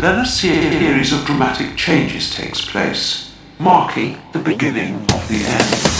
then a series of dramatic changes takes place, marking the beginning of the end.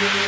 Thank you.